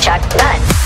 Chuck Lutz.